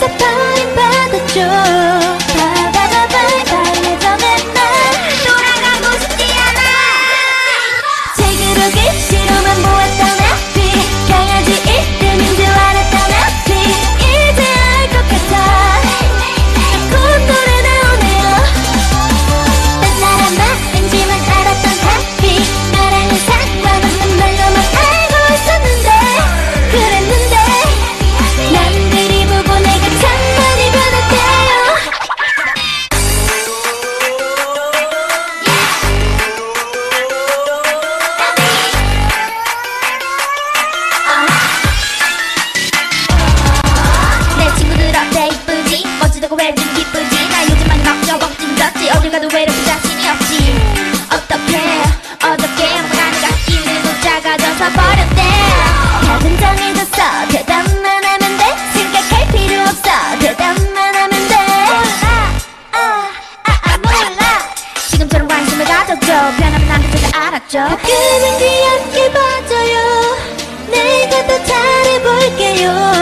the time 없죠? 가끔은 귀엽게 봐줘요. 내가 더 잘해볼게요.